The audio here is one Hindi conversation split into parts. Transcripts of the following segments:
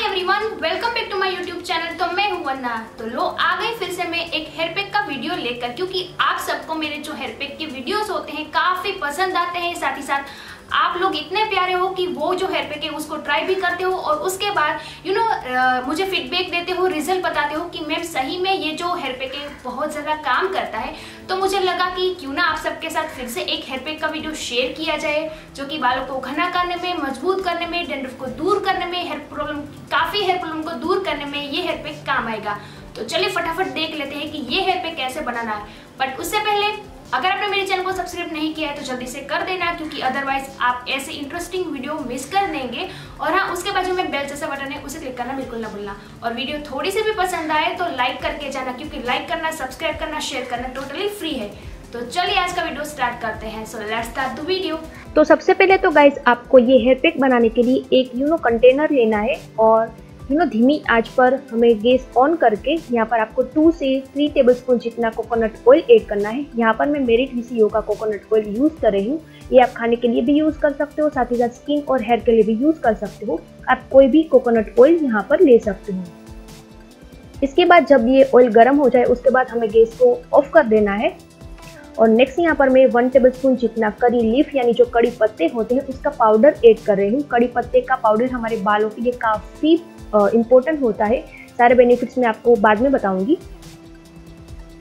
Everyone, welcome back to my YouTube channel. तो मैं हूँ वन्ना तो लो, आ गई फिर से मैं एक हेयर पैक का वीडियो लेकर, क्योंकि आप सबको मेरे जो हेयर पैक के वीडियोस होते हैं, काफ़ी पसंद आते हैं, साथ ही साथ आप लोग इतने प्यारे हो कि वो जो हेयर पैक है उसको ट्राई भी करते हो और उसके बाद यू नो मुझे फीडबैक देते हो रिज़ल्ट बताते हो कि मैम सही में ये जो हेयर पैक है बहुत ज़्यादा काम करता है। तो मुझे लगा कि क्यों ना आप सबके साथ फिर से एक हेयर पैक का वीडियो शेयर किया जाए, जो कि बालों को घना करने में, मज़बूत करने में डेंड्रफ को दूर करने में हेयर प्रॉब्लम काफ़ी हेयर प्रॉब्लम को दूर करने में ये हेयर पैक काम आएगा। तो चलिए फटाफट देख लेते हैं कि ये हेयर पैक कैसे बनाना है। बट उससे पहले अगर आपने मेरे चैनल को सब्सक्राइब नहीं किया है तो जल्दी से कर देना, क्योंकि अदरवाइज़ आप ऐसे इंटरेस्टिंग वीडियो मिस कर देंगे। और हाँ उसके बाजू में बेल जैसा बटन है, उसे क्लिक करना बिल्कुल ना भूलना। और वीडियो थोड़ी सी भी पसंद आए तो लाइक करके जाना, क्योंकि लाइक करना सब्सक्राइब करना शेयर करना टोटली फ्री है। तो चलिए आज का वीडियो स्टार्ट करते हैं। So let's start the video तो सबसे पहले तो गाइस आपको ये हेयर पैक बनाने के लिए एक यूनो कंटेनर लेना है, और यू नो धीमी आँच पर हमें गैस ऑन करके यहाँ पर आपको टू से थ्री टेबल स्पून जितना कोकोनट ऑयल ऐड करना है। यहाँ पर मैं मेरिट वीसीओ का कोकोनट ऑयल यूज़ कर रही हूँ। ये आप खाने के लिए भी यूज़ कर सकते हो, साथ ही साथ स्किन और हेयर के लिए भी यूज़ कर सकते हो। आप कोई भी कोकोनट ऑयल यहाँ पर ले सकते हो। इसके बाद जब ये ऑयल गर्म हो जाए, उसके बाद हमें गैस को ऑफ़ कर देना है। और नेक्स्ट यहाँ पर मैं वन टेबल स्पून जितना करी लीफ यानी जो कड़ी पत्ते होते हैं, उसका पाउडर ऐड कर रही हूँ। कड़ी पत्ते का पाउडर हमारे बालों के लिए काफ़ी इम्पोर्टेंट होता है। सारे बेनिफिट्स मैं आपको बाद में बताऊँगी।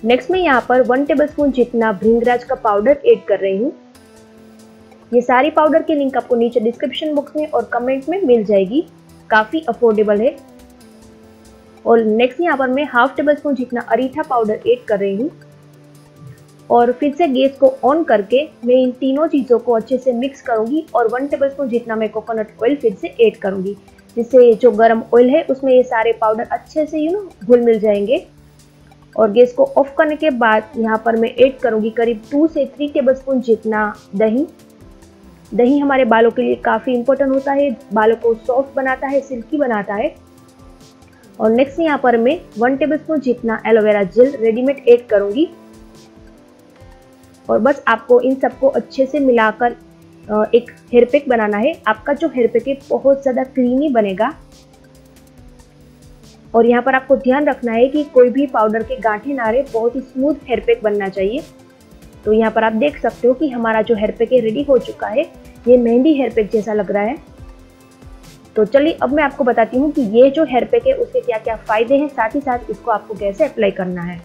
नेक्स्ट में यहाँ पर वन टेबल स्पून जितना भृंगराज का पाउडर ऐड कर रही हूँ। ये सारी पाउडर की लिंक आपको नीचे डिस्क्रिप्शन बॉक्स में और कमेंट में मिल जाएगी। काफ़ी अफोर्डेबल है। और नेक्स्ट यहाँ पर मैं हाफ़ टेबल स्पून जितना अरीठा पाउडर ऐड कर रही हूँ। और फिर से गैस को ऑन करके मैं इन तीनों चीज़ों को अच्छे से मिक्स करूँगी और वन टेबल स्पून जितना मैं कोकोनट ऑयल फिर से ऐड करूँगी। जिससे जो गर्म ऑयल है, उसमें ये सारे पाउडर अच्छे से यू नो घुल मिल जाएँगे। और गैस को ऑफ़ करने के बाद यहाँ पर मैं ऐड करूँगी करीब टू से थ्री टेबल स्पून जितना दही। दही हमारे बालों के लिए काफ़ी इंपॉर्टेंट होता है, बालों को सॉफ्ट बनाता है सिल्की बनाता है। और नेक्स्ट यहाँ पर मैं वन टेबल स्पून जितना aloe vera gel readymade add करूँगी। और बस आपको इन सबको अच्छे से मिलाकर एक हेयर पैक बनाना है। आपका जो हेयर पैक है, बहुत ज़्यादा क्रीमी बनेगा। और यहाँ पर आपको ध्यान रखना है कि कोई भी पाउडर के गांठे ना रहे, बहुत ही स्मूथ हेयर पैक बनना चाहिए। तो यहाँ पर आप देख सकते हो कि हमारा जो हेयर पैक है रेडी हो चुका है। ये मेहंदी हेयर पैक जैसा लग रहा है। तो चलिए, अब मैं आपको बताती हूँ कि ये जो हेयर पैक है, उसके क्या क्या फ़ायदे हैं। साथ ही साथ इसको आपको कैसे अप्लाई करना है।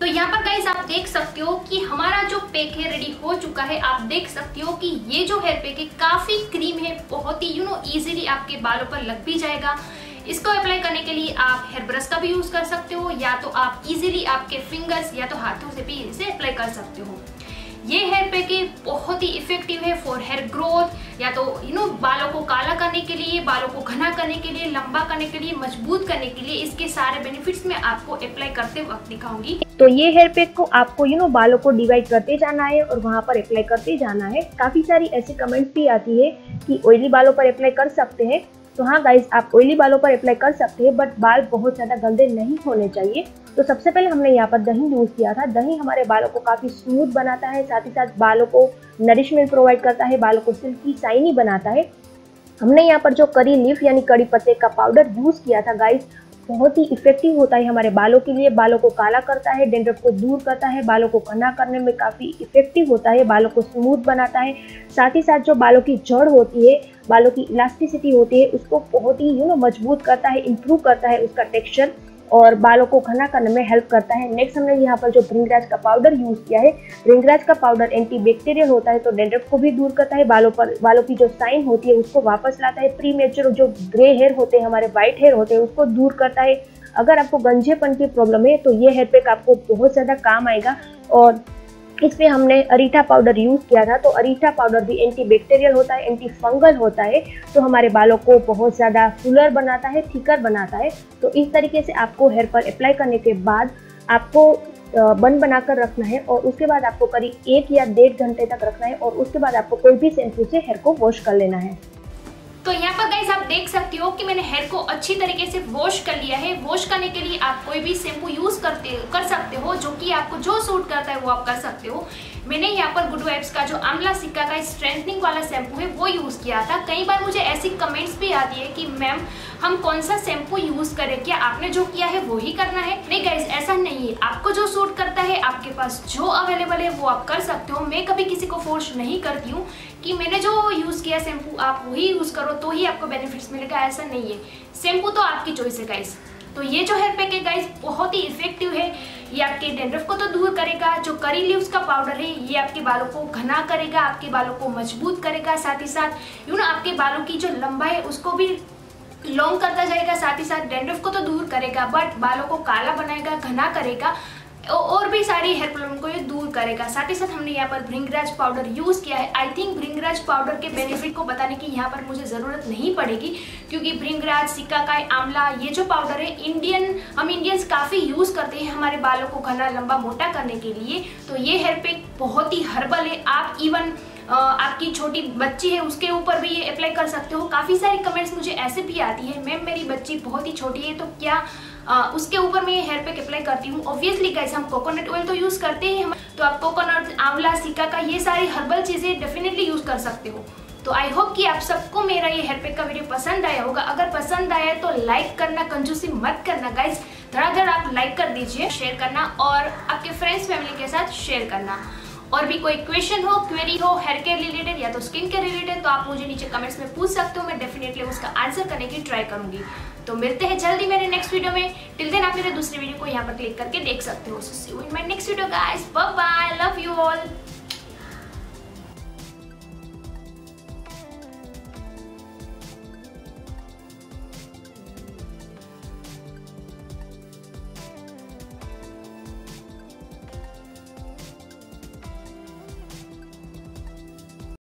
तो यहाँ पर गाइज़ आप देख सकते हो कि हमारा जो पैक है रेडी हो चुका है। आप देख सकते हो कि ये जो हेयर पैक है, काफ़ी क्रीम है, बहुत ही यू नो इजीली आपके बालों पर लग भी जाएगा। इसको अप्लाई करने के लिए आप हेयर ब्रश का भी यूज़ कर सकते हो, या तो आप इजीली आपके फिंगर्स या तो हाथों से भी इसे अप्लाई कर सकते हो। ये हेयर पैक बहुत ही इफ़ेक्टिव है फॉर हेयर ग्रोथ या तो यू नो बालों को काला करने के लिए, बालों को घना करने के लिए, लंबा करने के लिए, मज़बूत करने के लिए इसके सारे बेनिफिट्स मैं आपको अप्लाई करते वक्त दिखाऊँगी। तो ये हेयर पैक को आपको यू नो बालों को डिवाइड करते जाना है और वहाँ पर अप्लाई करते जाना है। काफ़ी सारी ऐसी कमेंट्स भी आती है कि ऑयली बालों पर अप्लाई कर सकते हैं। तो हाँ गाइज़ आप ऑयली बालों पर अप्लाई कर सकते हैं बट बाल बहुत ज़्यादा गंदे नहीं होने चाहिए। तो सबसे पहले हमने यहाँ पर दही यूज़ किया था। दही हमारे बालों को काफ़ी स्मूथ बनाता है, साथ ही साथ बालों को नरिशमेंट प्रोवाइड करता है, बालों को सिल्की शाइनी बनाता है। हमने यहाँ पर जो करी लीफ यानी कड़ी पत्ते का पाउडर यूज़ किया था गाइज़ बहुत ही इफ़ेक्टिव होता है हमारे बालों के लिए। बालों को काला करता है डेंड्रफ को दूर करता है, बालों को घना करने में काफ़ी इफ़ेक्टिव होता है, बालों को स्मूथ बनाता है। साथ ही साथ जो बालों की जड़ होती है बालों की इलास्टिसिटी होती है, उसको बहुत ही यू नो मज़बूत करता है इम्प्रूव करता है उसका टेक्सचर और बालों को घना करने में हेल्प करता है। नेक्स्ट हमने यहाँ पर जो भृंगराज का पाउडर यूज़ किया है भृंगराज का पाउडर एंटी बैक्टीरियल होता है तो डेंड्रफ को भी दूर करता है, बालों पर, बालों की जो साइन होती है, उसको वापस लाता है। प्री मेच्योर जो ग्रे हेयर होते हैं, हमारे व्हाइट हेयर होते हैं, उसको दूर करता है। अगर आपको गंजेपन की प्रॉब्लम है तो ये हेयर पैक आपको बहुत ज़्यादा काम आएगा, और इसमें हमने अरीठा पाउडर यूज़ किया था। तो अरीठा पाउडर भी एंटी बैक्टीरियल होता है एंटी फंगल होता है तो हमारे बालों को बहुत ज़्यादा फुलर बनाता है थिकर बनाता है। तो इस तरीके से आपको हेयर पर अप्लाई करने के बाद आपको बन बनाकर रखना है और उसके बाद आपको करीब एक या डेढ़ घंटे तक रखना है और उसके बाद आपको कोई भी शैम्पू से हेयर को वॉश कर लेना है। तो यहाँ पर गाइस आप देख सकते हो कि मैंने हेयर को अच्छी तरीके से वॉश कर लिया है। वॉश करने के लिए आप कोई भी शैम्पू यूज़ करते, कर सकते हो, जो कि आपको जो सूट करता है वो आप कर सकते हो। मैंने यहाँ पर गुड वाइब्स का जो आमला सिक्का का स्ट्रेंथनिंग वाला शैम्पू है, वो यूज़ किया था। कई बार मुझे ऐसी कमेंट्स भी आती है कि मैम हम कौन सा शैम्पू यूज़ करें? क्या आपने जो किया है, वो ही करना है? नहीं गाइज़ ऐसा नहीं है। आपको जो सूट करता है, आपके पास जो अवेलेबल है, वो आप कर सकते हो। मैं कभी किसी को फोर्स नहीं करती हूँ। कि मैंने जो यूज़ किया शैम्पू आप वही यूज़ करो तो ही आपको बेनिफिट्स मिलेगा, ऐसा नहीं है। शैम्पू तो आपकी चॉइस है गाइस तो ये जो हेयर पैक है गाइस बहुत ही इफ़ेक्टिव है। ये आपके डेंड्रफ को तो दूर करेगा, जो करी लीव्स का पाउडर है, ये आपके बालों को घना करेगा, आपके बालों को मज़बूत करेगा, साथ ही साथ यू ना आपके बालों की जो लंबाई है, उसको भी लॉन्ग करता जाएगा, साथ ही साथ डेंड्रफ को तो दूर करेगा बट बालों को काला बनाएगा, घना करेगा और भी सारी हेयर प्रॉब्लम को ये दूर करेगा। साथ ही साथ हमने यहाँ पर भृंगराज पाउडर यूज़ किया है। आई थिंक भृंगराज पाउडर के बेनिफिट को बताने की यहाँ पर मुझे ज़रूरत नहीं पड़ेगी, क्योंकि भृंगराज सिक्काकाई आंवला ये जो पाउडर है इंडियन हम इंडियंस काफ़ी यूज़ करते हैं हमारे बालों को घना लंबा मोटा करने के लिए। तो ये हेयर पैक बहुत ही हर्बल है। आप इवन आपकी छोटी बच्ची है, उसके ऊपर भी ये अप्लाई कर सकते हो। काफ़ी सारी कमेंट्स मुझे ऐसे भी आती है, मैम, मेरी बच्ची बहुत ही छोटी है तो क्या आ, उसके ऊपर मैं ये हेयर पैक अप्लाई करती हूँ। ऑब्वियसली गाइस हम कोकोनट ऑयल तो यूज़ करते हैं तो आप कोकोनट आंवला सिक्का का ये सारी हर्बल चीज़ें डेफिनेटली यूज़ कर सकते हो। तो आई होप कि आप सबको मेरा ये हेयर पैक का वीडियो पसंद आया होगा। अगर पसंद आया तो लाइक करना कंजूसी मत करना गाइज़ धड़ाधड़ आप लाइक कर दीजिए शेयर करना और आपके फ्रेंड्स फैमिली के साथ शेयर करना। और भी कोई क्वेश्चन हो क्वेरी हो हेयर केयर रिलेटेड या तो स्किन केयर रिलेटेड तो आप मुझे नीचे कमेंट्स में पूछ सकते हो, मैं डेफिनेटली उसका आंसर करने की ट्राई करूँगी। तो मिलते हैं जल्दी मेरे नेक्स्ट वीडियो में। टिल देन आप मेरे दूसरे वीडियो को यहाँ पर क्लिक करके देख सकते हो। So see you in my next video guys bye bye love you all